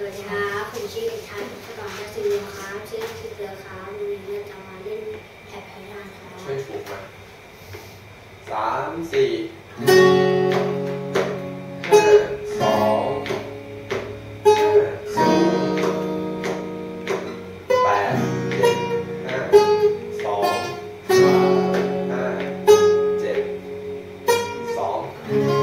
สวัสดีครับผมชื่อเอกชัยพุทธบาลศิริครับชื่อชื่อเดือครับวันนี้าจะมาเล่นแผบพิรานครับช่วยปลุกมาสามสี่ห้าสองศูนย์แปดเจ็ดห้าสองสามห้าเจ็ดสอง